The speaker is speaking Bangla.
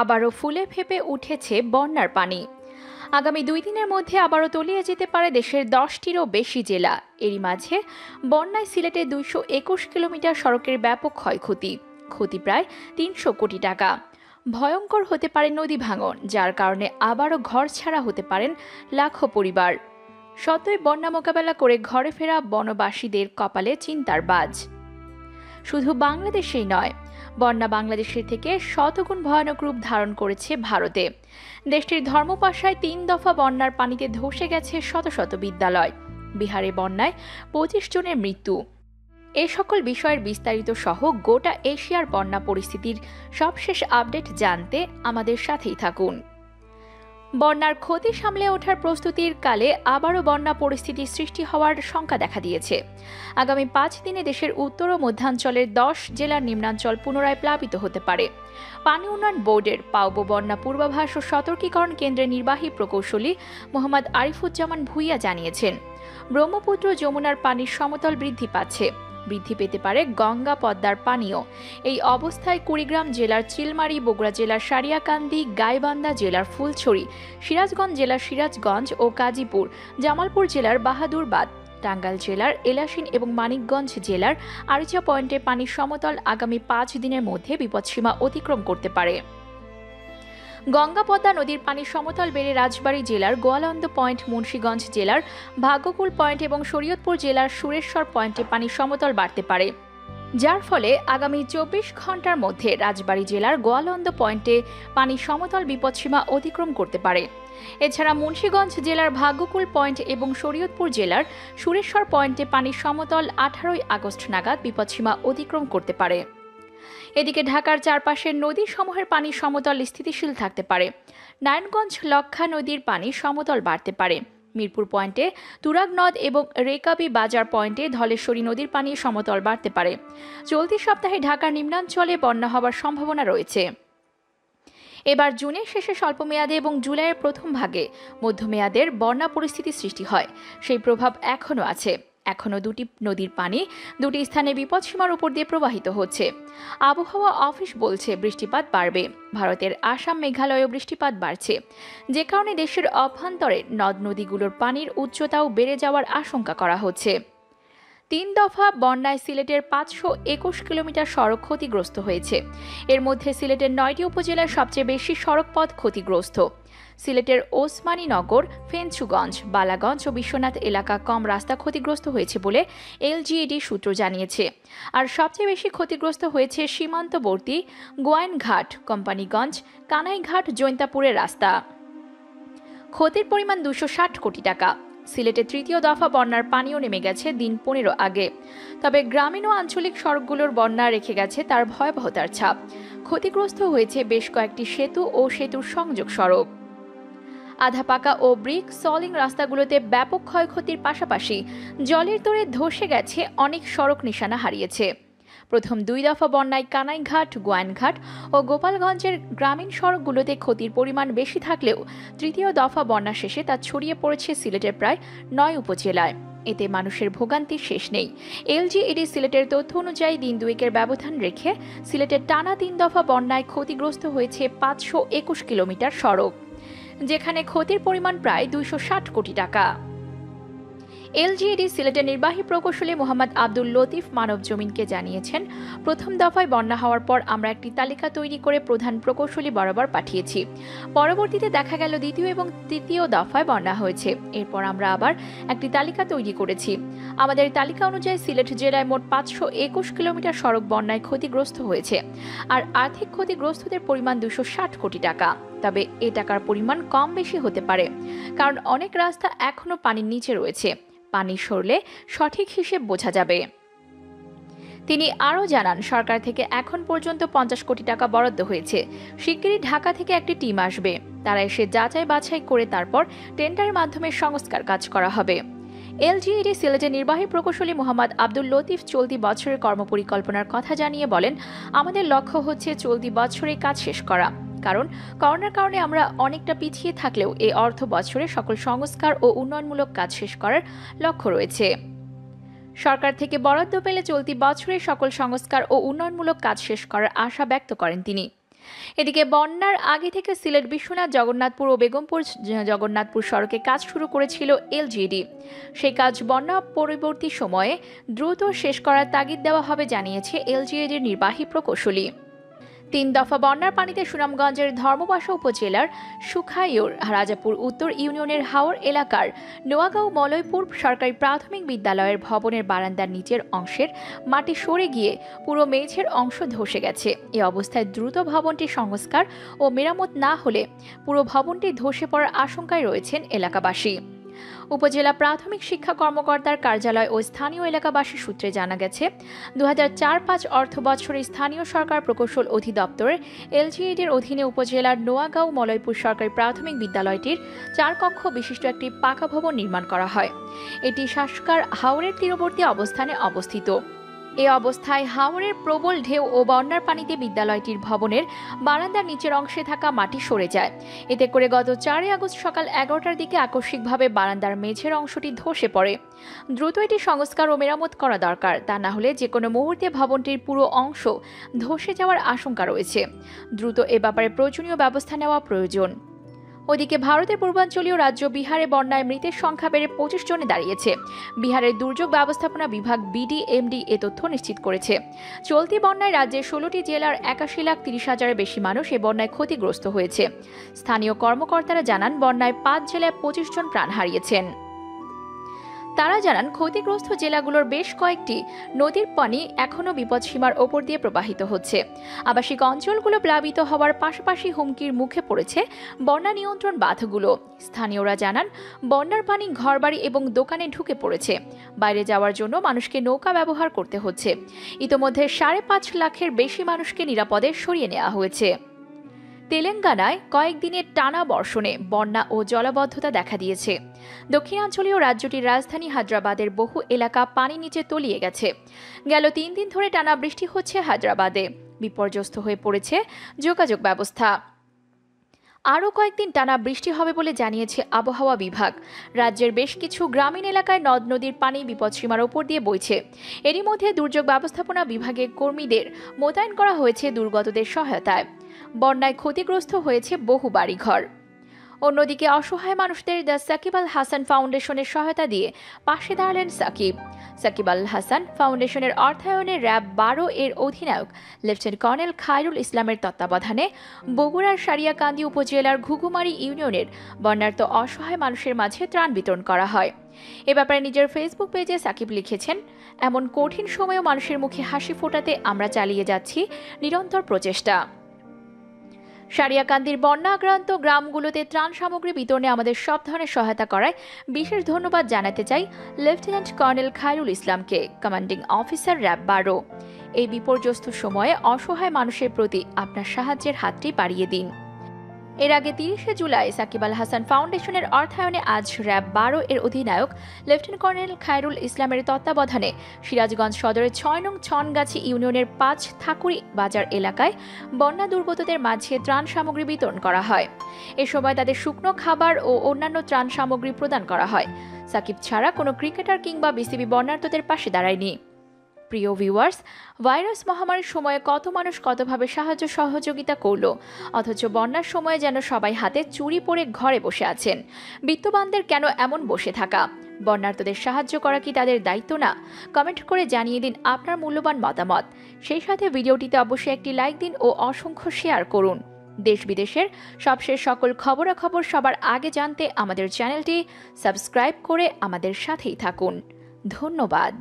আবারও ফুলে ফেপে উঠেছে বন্যার পানি। আগামী দুই দিনের মধ্যে আবারও তলিয়ে যেতে পারে দেশের দশটিরও বেশি জেলা। এরই মাঝে বন্যায় সিলেটে দুইশো একুশ কিলোমিটার সড়কের ব্যাপক ক্ষয়ক্ষতি, ক্ষতি প্রায় তিনশো কোটি টাকা। ভয়ঙ্কর হতে পারে নদী ভাঙন, যার কারণে আবারও ঘর ছাড়া হতে পারেন লাখো পরিবার। সতই বন্যা মোকাবেলা করে ঘরে ফেরা বনবাসীদের কপালে চিন্তার বাজ। শুধু বাংলাদেশেই নয় বন্যা বাংলাদেশের থেকে শতগুণ ভয়ানক রূপ ধারণ করেছে ভারতে। দেশটির ধর্মপাশায় তিন দফা বন্যার পানিতে ধসে গেছে শত শত বিদ্যালয়। বিহারে বন্যায় পঁচিশ জনের মৃত্যু। এ সকল বিষয়ের বিস্তারিত সহ গোটা এশিয়ার বন্যা পরিস্থিতির সবশেষ আপডেট জানতে আমাদের সাথেই থাকুন। বন্যার ক্ষতি সামলে ওঠার প্রস্তুতির কালে আবারও বন্যা পরিস্থিতি সৃষ্টি হওয়ার শঙ্কা দেখা দিয়েছে। আগামী পাঁচ দিনে দেশের উত্তর ও মধ্যাঞ্চলের দশ জেলার নিম্নাঞ্চল পুনরায় প্লাবিত হতে পারে। পানি উন্নয়ন বোর্ডের পাওবো বন্যা পূর্বাভাস ও সতর্কীকরণ কেন্দ্রের নির্বাহী প্রকৌশলী মোহাম্মদ আরিফুজ্জামান ভুইয়া জানিয়েছেন, ব্রহ্মপুত্র যমুনার পানির সমতল বৃদ্ধি পাচ্ছে। বৃদ্ধি পেতে পারে গঙ্গা পদ্মার পানীয় এই অবস্থায় কুড়িগ্রাম জেলার চিলমারি, বগুড়া জেলার সারিয়াকান্দি, গাইবান্ধা জেলার ফুলছড়ি, সিরাজগঞ্জ জেলার সিরাজগঞ্জ ও কাজীপুর, জামালপুর জেলার বাহাদুরবাদ, টাঙ্গাইল জেলার এলাসিন এবং মানিকগঞ্জ জেলার আরিচা পয়েন্টে পানির সমতল আগামী পাঁচ দিনের মধ্যে বিপদসীমা অতিক্রম করতে পারে। গঙ্গা পদ্মা নদীর পানির সমতল বেড়ে রাজবাড়ী জেলার গোয়ালন্দ পয়েন্ট, মুন্সীগঞ্জ জেলার ভাগ্যকুল পয়েন্ট এবং শরীয়তপুর জেলার সুরেশ্বর পয়েন্টে পানির সমতল বাড়তে পারে। যার ফলে আগামী চব্বিশ ঘণ্টার মধ্যে রাজবাড়ী জেলার গোয়ালন্দ পয়েন্টে পানির সমতল বিপদসীমা অতিক্রম করতে পারে। এছাড়া মুন্সীগঞ্জ জেলার ভাগ্যকুল পয়েন্ট এবং শরীয়তপুর জেলার সুরেশ্বর পয়েন্টে পানির সমতল আঠারোই আগস্ট নাগাদ বিপদসীমা অতিক্রম করতে পারে। এদিকে ঢাকার চারপাশের নদী সমূহের পানি সমতল স্থিতিশীল থাকতে পারে। নারায়ণগঞ্জ লক্ষা নদীর পানি সমতল বাড়তে পারে। মিরপুর পয়েন্টে তুরাগ নদ এবং রেকাবি বাজার পয়েন্টে ধলেশ্বরী নদীর পানি সমতল বাড়তে পারে। চলতি সপ্তাহে ঢাকার নিম্নাঞ্চলে বন্যা হওয়ার সম্ভাবনা রয়েছে। এবার জুনের শেষে স্বল্পমেয়াদে এবং জুলাইয়ের প্রথম ভাগে মধ্যমেয়াদের বন্যা পরিস্থিতি সৃষ্টি হয়। সেই প্রভাব এখনও আছে। এখনও দুটি নদীর পানি দুটি স্থানে বিপদসীমার উপর দিয়ে প্রবাহিত হচ্ছে। আবহাওয়া অফিস বলছে বৃষ্টিপাত বাড়বে। ভারতের আসাম মেঘালয়েও বৃষ্টিপাত বাড়ছে। যে কারণে দেশের অভ্যন্তরে নদ নদীগুলোর পানির উচ্চতাও বেড়ে যাওয়ার আশঙ্কা করা হচ্ছে। তিন দফা বন্যায় সিলেটের পাঁচশো একুশ কিলোমিটার সড়ক ক্ষতিগ্রস্ত হয়েছে। এর মধ্যে সিলেটের নয়টি উপজেলার সবচেয়ে বেশি সড়কপথ ক্ষতিগ্রস্ত। সিলেটের ওসমানীনগর, ফেঞ্চুগঞ্জ, বালাগঞ্জ ও বিশ্বনাথ এলাকা কম রাস্তা ক্ষতিগ্রস্ত হয়েছে বলে এলজিইডি সূত্র জানিয়েছে। আর সবচেয়ে বেশি ক্ষতিগ্রস্ত হয়েছে সীমান্তবর্তী গোয়াইনঘাট, কোম্পানিগঞ্জ, কানাইঘাট, জৈন্তাপুরের রাস্তা। ক্ষতির পরিমাণ দুশো কোটি টাকা। সিলেটে তৃতীয় দফা বন্যার পানিও নেমে গেছে দিন পনেরো আগে। তবে গ্রামীণ ও আঞ্চলিক সড়কগুলোর বন্যা রেখে গেছে তার ভয়াবহতার ছাপ। ক্ষতিগ্রস্ত হয়েছে বেশ কয়েকটি সেতু ও সেতুর সংযোগ সড়ক। আধা পাকা ও ব্রিক সলিং রাস্তাগুলোতে ব্যাপক ক্ষয়ক্ষতির পাশাপাশি জলের তোরে ধসে গেছে অনেক সড়ক নিশানা হারিয়েছে। প্রথম দুই দফা বন্যায় কানাইঘাট, গোয়ানঘাট ও গোপালগঞ্জের গ্রামীণ সড়কগুলোতে ক্ষতির পরিমাণ বেশি থাকলেও তৃতীয় দফা বন্যা শেষে তা ছড়িয়ে পড়েছে সিলেটের প্রায় নয় উপজেলায়। এতে মানুষের ভোগান্তির শেষ নেই। এলজিইডি সিলেটের তথ্য অনুযায়ী দিন দুয়েকের ব্যবধান রেখে সিলেটের টানা তিন দফা বন্যায় ক্ষতিগ্রস্ত হয়েছে পাঁচশো একুশ কিলোমিটার সড়ক, যেখানে ক্ষতির পরিমাণ প্রায় দুইশো ষাট কোটি টাকা। এলজিইডি সিলেটের নির্বাহী প্রকৌশলী মোহাম্মদ আব্দুল লতিফ মানব জমিনকে জানিয়েছেন, প্রথম দফায় বন্যা হওয়ার পর আমরা একটি তালিকা তৈরি করে প্রধান প্রকৌশলী বরাবর পাঠিয়েছি। পরবর্তীতে দেখা গেল দ্বিতীয় এবং তৃতীয় দফায় বন্যা হয়েছে। এরপর আমরা আবার একটি তালিকা তৈরি করেছি। আমাদের তালিকা অনুযায়ী সিলেট জেলায় মোট পাঁচশো একুশ কিলোমিটার সড়ক বন্যায় ক্ষতিগ্রস্ত হয়েছে। আর আর্থিক ক্ষতিগ্রস্তদের পরিমাণ দুশো ষাট কোটি টাকা। তবে এ টাকার পরিমাণ কম বেশি হতে পারে। কারণ অনেক রাস্তা এখনও পানির নিচে রয়েছে। পানি সরলে সঠিক হিসেব বোঝা যাবে। তিনি আরও জানান, সরকার থেকে এখন পর্যন্ত পঞ্চাশ কোটি টাকা বরাদ্দ হয়েছে। শিগগিরই ঢাকা থেকে একটি টিম আসবে। তারা এসে যাচাই বাছাই করে তারপর টেন্ডারের মাধ্যমে সংস্কার কাজ করা হবে। এলজিইডি সিলেটের নির্বাহী প্রকৌশলী মোহাম্মদ আব্দুল লতিফ চলতি বছরের কর্মপরিকল্পনার কথা জানিয়ে বলেন, আমাদের লক্ষ্য হচ্ছে চলতি বছরে কাজ শেষ করা। কারণ করোনার কারণে আমরা অনেকটা পিছিয়ে থাকলেও এই অর্থ বছরে সকল সংস্কার ও উন্নয়নমূলক কাজ শেষ করার লক্ষ্য রয়েছে। সরকার থেকে বরাদ্দ পেলে চলতি বছরে সকল সংস্কার ও উন্নয়নমূলক কাজ শেষ করার আশা ব্যক্ত করেন তিনি। এদিকে বন্যার আগে থেকে সিলেট বিশ্বনাথ, জগন্নাথপুর ও বেগমপুর জগন্নাথপুর সড়কে কাজ শুরু করেছিল এলজিডি সেই কাজ বন্যা পরবর্তী সময়ে দ্রুত শেষ করার তাগিদ দেওয়া হবে জানিয়েছে এলজিএডির নির্বাহী প্রকৌশলী। তিন দফা বন্যার পানিতে সুনামগঞ্জের ধর্মবাসা উপজেলার সুখাইয়ুর রাজাপুর উত্তর ইউনিয়নের হাওর এলাকার নোয়াগাঁও মলয়পুর সরকারি প্রাথমিক বিদ্যালয়ের ভবনের বারান্দার নিচের অংশের মাটি সরে গিয়ে পুরো মেঝের অংশ ধসে গেছে। এ অবস্থায় দ্রুত ভবনটি সংস্কার ও মেরামত না হলে পুরো ভবনটি ধসে পড়ার আশঙ্কায় রয়েছেন এলাকাবাসী। উপজেলা প্রাথমিক শিক্ষা কর্মকর্তার কার্যালয় ও স্থানীয় এলাকাবাসী সূত্রে জানা গেছে দু হাজার চার পাঁচ অর্থ বছরে স্থানীয় সরকার প্রকৌশল অধিদপ্তরের এলজিইডির অধীনে উপজেলার নোয়াগাঁও মলয়পুর সরকারি প্রাথমিক বিদ্যালয়টির চার কক্ষ বিশিষ্ট একটি পাকা ভবন নির্মাণ করা হয়। এটি শাসকার হাওড়ের তীরবর্তী অবস্থানে অবস্থিত। এ অবস্থায় হাওরের প্রবল ঢেউ ও বন্যার পানিতে বিদ্যালয়টির ভবনের বারান্দার নিচের অংশে থাকা মাটি সরে যায়। এতে করে গত চারই আগস্ট সকাল এগারোটার দিকে আকস্মিকভাবে বারান্দার মেঝের অংশটি ধসে পড়ে। দ্রুত এটি সংস্কার ও মেরামত করা দরকার, তা না হলে যে কোনো মুহূর্তে ভবনটির পুরো অংশ ধসে যাওয়ার আশঙ্কা রয়েছে। দ্রুত এ ব্যাপারে প্রয়োজনীয় ব্যবস্থা নেওয়া প্রয়োজন। ওদিকে ভারতের পূর্বাঞ্চলীয় রাজ্য বিহারে বন্যায় মৃতের সংখ্যা বেড়ে পঁচিশ জনে দাঁড়িয়েছে। বিহারের দুর্যোগ ব্যবস্থাপনা বিভাগ বিডিএমডি এ তথ্য নিশ্চিত করেছে। চলতি বন্যায় রাজ্যের ষোলোটি জেলার একাশি লাখ তিরিশ হাজারের বেশি মানুষ এ বন্যায় ক্ষতিগ্রস্ত হয়েছে। স্থানীয় কর্মকর্তারা জানান, বন্যায় পাঁচ জেলায় পঁচিশ জন প্রাণ হারিয়েছেন। তারা জানান, ক্ষতিগ্রস্ত জেলাগুলোর বেশ কয়েকটি নদীর পানি এখনও বিপদসীমার ওপর দিয়ে প্রবাহিত হচ্ছে। আবাসিক অঞ্চলগুলো প্লাবিত হওয়ার পাশাপাশি হুমকির মুখে পড়েছে বন্যা নিয়ন্ত্রণ বাঁধগুলো। স্থানীয়রা জানান, বন্যার পানি ঘরবাড়ি এবং দোকানে ঢুকে পড়েছে। বাইরে যাওয়ার জন্য মানুষকে নৌকা ব্যবহার করতে হচ্ছে। ইতোমধ্যে সাড়ে পাঁচ লাখের বেশি মানুষকে নিরাপদে সরিয়ে নেওয়া হয়েছে। তেলেঙ্গানায় কয়েকদিনের টানা বর্ষণে বন্যা ও জলাবদ্ধতা দেখা দিয়েছে। দক্ষিণাঞ্চলীয় রাজ্যটির রাজধানী হায়দ্রাবাদের বহু এলাকা পানি নিচে তলিয়ে গেছে। গেল তিন দিন ধরে টানা বৃষ্টি হচ্ছে হায়দ্রাবাদে। বিপর্যস্ত হয়ে পড়েছে যোগাযোগ ব্যবস্থা। আরও কয়েকদিন টানা বৃষ্টি হবে বলে জানিয়েছে আবহাওয়া বিভাগ। রাজ্যের বেশ কিছু গ্রামীণ এলাকায় নদ নদীর পানি বিপদসীমার ওপর দিয়ে বইছে। এরই মধ্যে দুর্যোগ ব্যবস্থাপনা বিভাগের কর্মীদের মোতায়েন করা হয়েছে দুর্গতদের সহায়তায়। বন্যায় ক্ষতিগ্রস্ত হয়েছে বহু বাড়িঘর। অন্যদিকে অসহায় মানুষদের দ্য সাকিব আল হাসান ফাউন্ডেশনের সহায়তা দিয়ে পাশে দাঁড়ালেন সাকিব। সাকিব আল হাসান ফাউন্ডেশনের অর্থায়নে র্যাব বারো এর অধিনায়ক লেফটেন্যান্ট কর্নেল খায়রুল ইসলামের তত্ত্বাবধানে বগুড়ার সারিয়াকান্দি উপজেলার ঘুঘুমারি ইউনিয়নের বন্যার্ত অসহায় মানুষের মাঝে ত্রাণ বিতরণ করা হয়। এ ব্যাপারে নিজের ফেসবুক পেজে সাকিব লিখেছেন, এমন কঠিন সময়েও মানুষের মুখে হাসি ফোটাতে আমরা চালিয়ে যাচ্ছি নিরন্তর প্রচেষ্টা। সারিয়াকান্দির বন্যা আক্রান্ত গ্রামগুলোতে ত্রাণ সামগ্রী বিতরণে আমাদের সব ধরনের সহায়তা করায় বিশেষ ধন্যবাদ জানাতে চাই লেফটেন্যান্ট কর্নেল খায়রুল ইসলামকে, কমান্ডিং অফিসার র্যাব বারো। এই বিপর্যস্ত সময়ে অসহায় মানুষের প্রতি আপনার সাহায্যের হাতটি বাড়িয়ে দিন। এর আগে তিরিশে জুলাই সাকিব আল হাসান ফাউন্ডেশনের অর্থায়নে আজ র্যাব বারো এর অধিনায়ক লেফটেন্যান্ট কর্নেল খায়রুল ইসলামের তত্ত্বাবধানে সিরাজগঞ্জ সদরের ছয় নং ছনগাছি ইউনিয়নের পাঁচ থাকুরি বাজার এলাকায় বন্যা দুর্গতদের মাঝে ত্রাণ সামগ্রী বিতরণ করা হয়। এ সময় তাদের শুকনো খাবার ও অন্যান্য ত্রাণ সামগ্রী প্রদান করা হয়। সাকিব ছাড়া কোনো ক্রিকেটার কিংবা বিসিবি বন্যার্থদের পাশে দাঁড়ায়নি। প্রিয় ভিউয়ার্স ভাইরাস মহামারীর সময়ে কত মানুষ কতভাবে সাহায্য সহযোগিতা করল? অথচ বন্যার সময়ে যেন সবাই হাতে চুরি পরে ঘরে বসে আছেন। বিত্তবানদের কেন এমন বসে থাকা? বন্যার্থদের সাহায্য করা কি তাদের দায়িত্ব না? কমেন্ট করে জানিয়ে দিন আপনার মূল্যবান মতামত। সেই সাথে ভিডিওটিতে অবশ্যই একটি লাইক দিন ও অসংখ্য শেয়ার করুন। দেশ বিদেশের সবশেষ সকল খবরাখবর সবার আগে জানতে আমাদের চ্যানেলটি সাবস্ক্রাইব করে আমাদের সাথেই থাকুন। ধন্যবাদ।